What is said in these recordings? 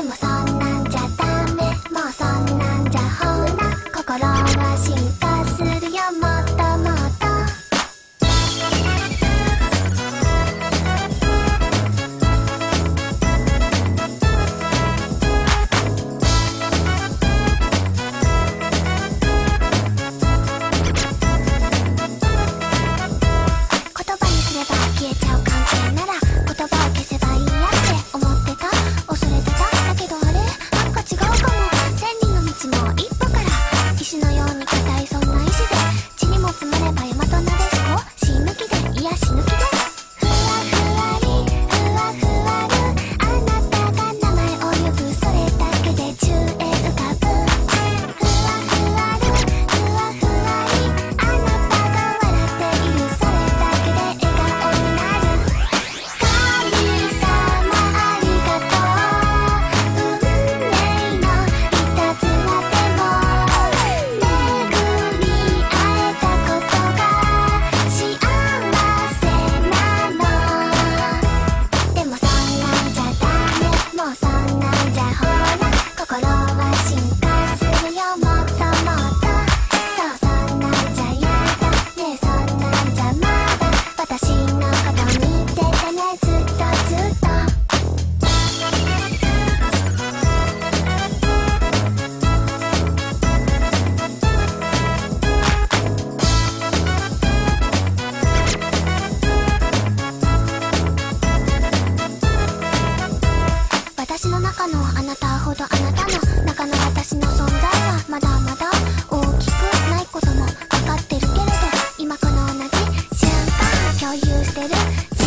でもさたの中の私の存在はまだまだ大きくないことも分かってるけれど今この同じ瞬間共有してる。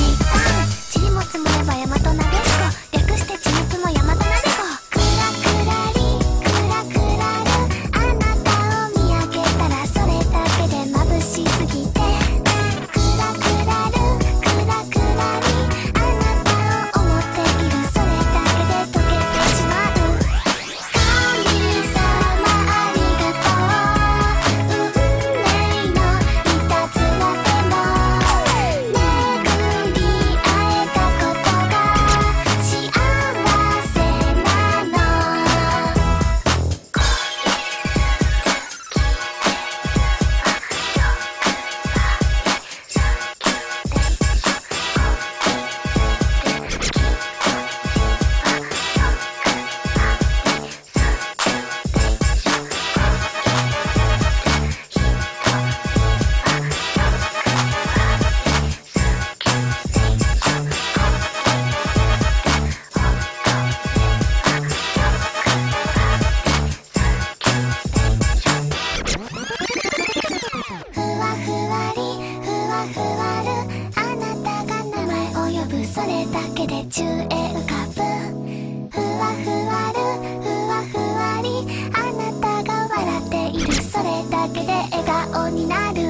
座るあなたが名前を呼ぶそれだけで宙へ浮かぶふわふわる。ふわふわり。あなたが笑っている。それだけで笑顔になる。